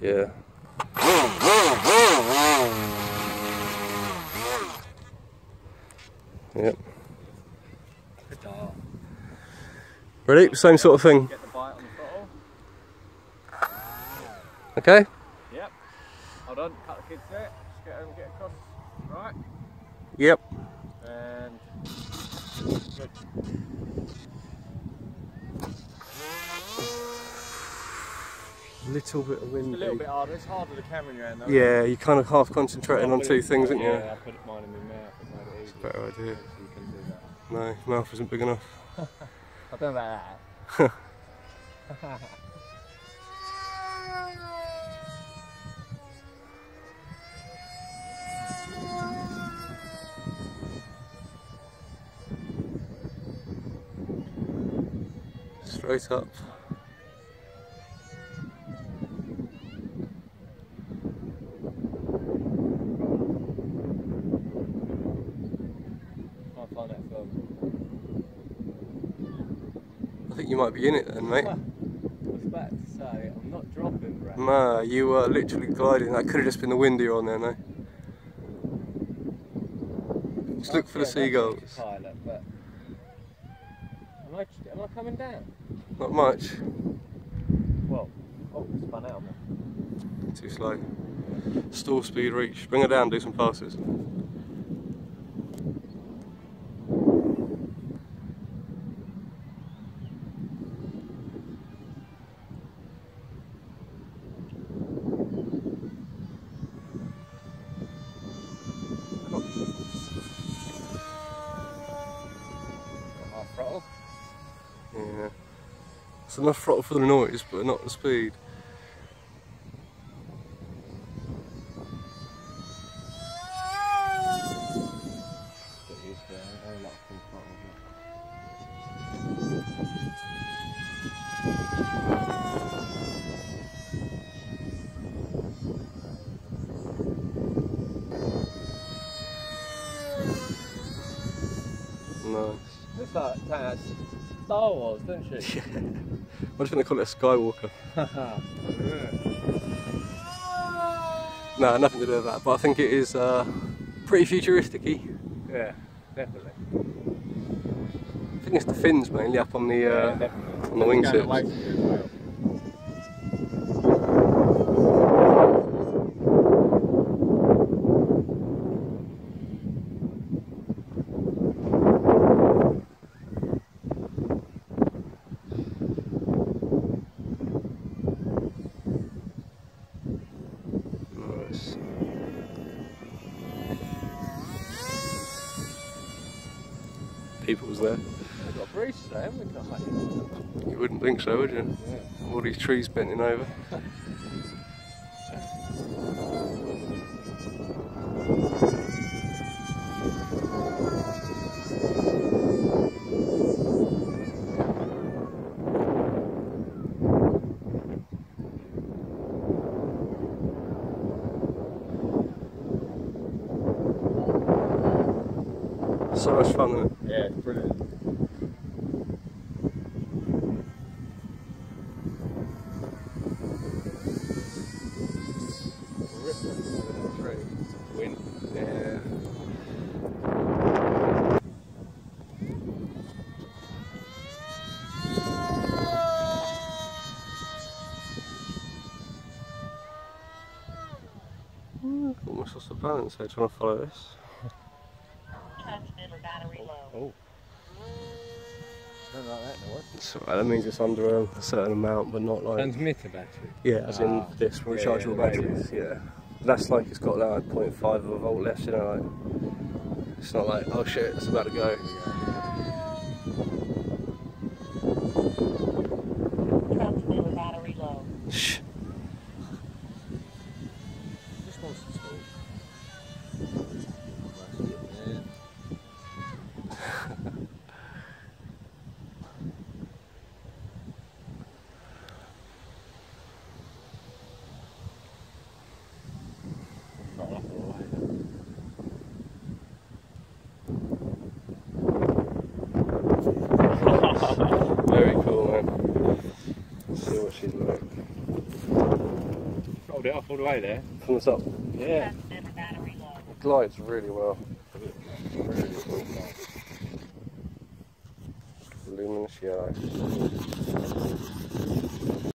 Yeah. Yep. Ready? Same sort of thing. Get the bite on the throttle. Okay? Yep. Hold on, cut the kids there. Just get over, get across. Right. Yep. And good. Little bit of It's wind. a little bit harder. It's harder with the camera in your hand though. Yeah, you're kind of half concentrating on two things, aren't you? Yeah, I put mine in my mouth. It made it easier. Better idea. You can do that. No, mouth isn't big enough. I don't know about that. Straight up. I think you might be in it then, mate. I was about to say, I'm not dropping, Brad. Nah, you were literally gliding. That could have just been the wind you're on there, no? Just look for the Yeah, seagulls. Pilot, but am I, am I coming down? Not much. Well, oh, spun out. Too slow. Stall speed reach. Bring her down, do some passes. Half throttle. Yeah. It's enough throttle for the noise, but not the speed like full throttle. Nice. Star Wars, doesn't she? Yeah. I just think they call it a Skywalker. No, nothing to do with that, but I think it is uh, pretty futuristic yeah, definitely. I think it's the fins mainly up on the uh, definitely. on the wing Going away tips. from you as well. Nice. People was there. We've got a breeze today, haven't we. You wouldn't think so, would you? Yeah. All these trees bending over. So much fun, isn't it? Yeah, it's brilliant. Almost lost the balance there trying to follow this. Transmitter battery low. Oh. Like that. So that means it's under a certain amount, but not like Transmitter battery. yeah, as in Ah. this rechargeable yeah, batteries. Yeah, that's like it's got like 0.5 of a volt left. You know, like it's not like oh shit, it's about to go. Transmitter battery low. Shh. Just wants to talk. Not enough away. Hold it off all the way there. from the top. Yeah. It glides really well. Really cool. Luminous yellow.